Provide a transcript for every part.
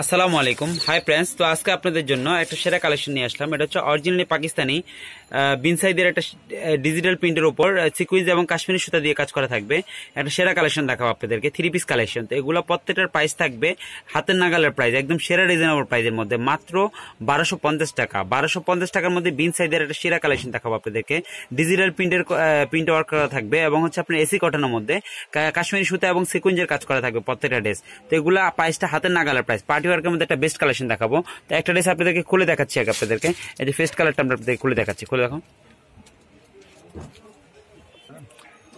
আসসালামু আলাইকুম। Hi friends তো আজকে আপনাদের জন্য একটা সেরা কালেকশন নিয়ে আসলাম। এটা হচ্ছে অরিজিনালি পাকিস্তানি বিনসাইদের একটা ডিজিটাল প্রিন্টের উপর সিকুইজ এবং কাশ্মীরি সুতা দিয়ে কাজ করা থাকবে। একটা সেরা কালেকশন দেখাবো আপনাদেরকে থ্রি পিস কালেকশন তো এগুলো প্রত্যেকটার প্রাইস থাকবে, হাতের নাগালের প্রাইস একদম সেরা রিজনেবল প্রাইসের মধ্যে। মাত্র বারোশো পঞ্চাশ টাকা। বারোশো পঞ্চাশ টাকার মধ্যে বিন সাইজের একটা সেরা কালেকশন দেখাবো আপনাদেরকে। ডিজিটাল প্রিন্টের প্রিন্ট ওয়ার্ক করা থাকবে এবং হচ্ছে আপনার এসি কটনের মধ্যে কাশ্মীরি সুতা এবং সিকুইঞ্জের কাজ করা থাকবে প্রত্যেকটা ড্রেস তো এগুলো প্রাইসটা হাতের নাগালের প্রাইস পার্টি ওয়ার্কের মধ্যে একটা বেস্ট কালেকশন দেখাবো। তো একটা ড্রেস আপনাদেরকে খুলে দেখাচ্ছি আগে আপনাদেরকে। এই যে ফেস্ট কালারটা আমরা আপনাদেরকে খুলে দেখাচ্ছি। খুলে দেখো।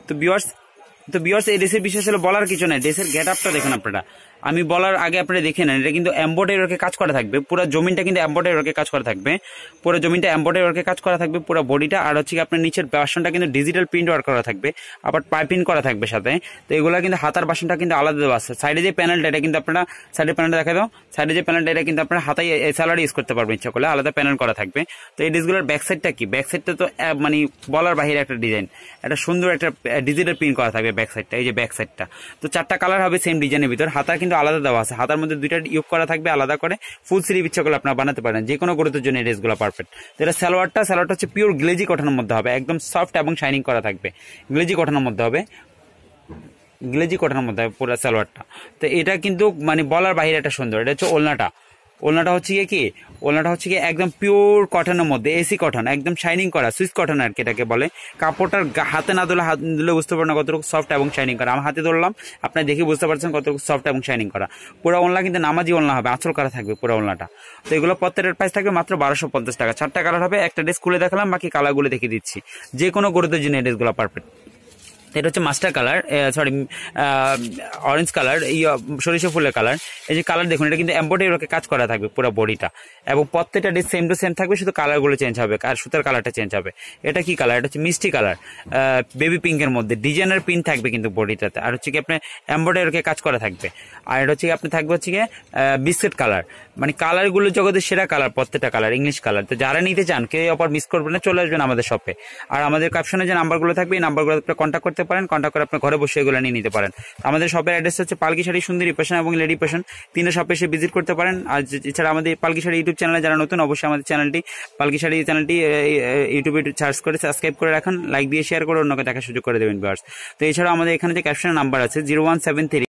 তো বিয়ার্স তো বিয়ার্স এই ড্রেসের বিষয় ছিল বলার কিছু নাই। ড্রেসের গেট আপটা দেখুন আপনারা। আমি বলার আগে আপনারা দেখে নেন, এটা কিন্তু এম্বয়ডারি কাজ করা থাকবে। পুরো জমিনটা কিন্তু এম্বয়ডারি কাজ করা থাকবে। পুরো জমিনটা এম্বয়ডারি কাজ করা থাকবে, পুরো বডিটা, আর হচ্ছে আপনার নিচের বাসনটা কিন্তু ডিজিটাল প্রিন্ট ওয়ার্ক করা থাকবে, আবার পাইপিং করা থাকবে সাথে। তো এগুলো কিন্তু হাতার বাসনটা কিন্তু আলাদা দেওয়া আছে। সাইডে যে প্যানেলটা এটা কিন্তু আপনারা সাইডের প্যানেলটা দেখা দাও। সাইডে যে প্যানেলটা এটা কিন্তু আপনারা হাতায় স্যালারি ইউজ করতে পারবেন ইচ্ছা করলে। আলাদা প্যানেল করা থাকবে। তো এই ড্রেসগুলোর ব্যাক সাইডটা কি? ব্যাক সাইডটা তো মানে বলার বাহিরে একটা ডিজাইন একটা সুন্দর একটা ডিজিটাল প্রিন্ট করা থাকবে ব্যাক সাইডটা এই যে ব্যাক সাইডটা তো চারটা কালার হবে সেম ডিজাইনের ভিতর। হাতা কিন্তু আলাদা দেওয়া আছে। হাতার মধ্যে দুইটা ইয়োগ করা থাকবে, আলাদা করে ফুল স্লিভ ইচ্ছা করলে আপনারা বানাতে পারেন। যে কোনো গুরুত্বের জন্য এই ড্রেসগুলো পারফেক্ট তো এটা সালোয়ারটা সালোয়ারটা হচ্ছে পিওর গ্লেজি কটনের মধ্যে হবে। একদম সফট এবং শাইনিং করা থাকবে। গ্লেজি কটনের মধ্যে হবে। গ্লেজি কটনের মধ্যে হবে পুরো সালোয়ারটা। তো এটা কিন্তু মানে বলার বাইরে একটা সুন্দর, এটা হচ্ছে ওলনাটা। ওলনাটা হচ্ছে গিয়ে কি? ওলনাটা হচ্ছে গিয়ে একদম পিওর কটনের মধ্যে এসি কটন একদম শাইনিং করা সুইচ কটন আর কি এটাকে বলে। কাপড়টার হাতে না ধরলে হাত দিলে বুঝতে পারবেন না কতটুকু সফট এবং শাইনিং করা। আমার হাতে ধরলাম, আপনি দেখে বুঝতে পারছেন কতটুকু সফট এবং শাইনিং করা। পুরো ওলনা কিন্তু নামাজি ওলনা হবে, আঁচল করা থাকবে পুরো ওলনাটা। তো এগুলো প্রত্যেকের প্রাইস থাকবে মাত্র বারোশো পঞ্চাশ টাকা। চারটা কালার হবে, একটা ড্রেস খুলে দেখালাম, বাকি কালারগুলো দেখে দিচ্ছি। যে কোনো গুরুত্বের জন্য এই ড্রেসগুলো পারফেক্ট এটা হচ্ছে mustard colour sorry orange colour, এই সরিষা ফুলের কালার। এই যে কালার দেখুন, এটা কিন্তু এম্বয়ডারি কাজ করা থাকবে পুরো বডিটা। এবং প্রত্যেকটা ডিস সেম টু সেম থাকবে, শুধু কালারগুলো চেঞ্জ হবে, আর সুতার কালারটা চেঞ্জ হবে। এটা কি কালার? এটা হচ্ছে মিষ্টি কালার। বেবি পিঙ্কের মধ্যে। ডিজাইনার পিন থাকবে কিন্তু বডিটাতে। আর হচ্ছে কি আপনার এম্বয়ডারি কাজ করা থাকবে। আর এটা হচ্ছে কি আপনি থাকবে হচ্ছে কি বিস্কিট কালার। মানে কালারগুলো জগতের সেরা কালার, প্রত্যেকটা কালার ইংলিশ কালার। তো যারা নিতে চান, কেউ অপর মিস করবেন না, চলে আসবেন আমাদের শপে আর আমাদের ক্যাপশনে যে নাম্বারগুলো থাকবে, এই নাম্বারগুলো কন্ট্যাক্ট করতে পারেন কন্ট্যাক্ট করে আপনি ঘরে বসে এগুলো নিয়ে নিতে পারেন। আমাদের শপের অ্যাড্রেস হচ্ছে পালকি শাড়ি, সুন্দরী পেশন এবং লেডি পেশন তিনটা শপে এসে ভিজিট করতে পারেন। আর এছাড়া আমাদের পালকি শাড়ি ইউটিউব চ্যানেলে যারা নতুন, অবশ্যই আমাদের চ্যানেলটি পালকি শাড়ি চ্যানেলটি ইউটিউবে সার্চ করে সাবস্ক্রাইব করে রাখেন লাইক দিয়ে শেয়ার করে অন্যকে দেখার সুযোগ করে দেবেন ভিউয়ার্স তো এছাড়াও আমাদের এখানে যে ক্যাপশনের নাম্বার আছে জিরো ওয়ান সেভেন থ্রি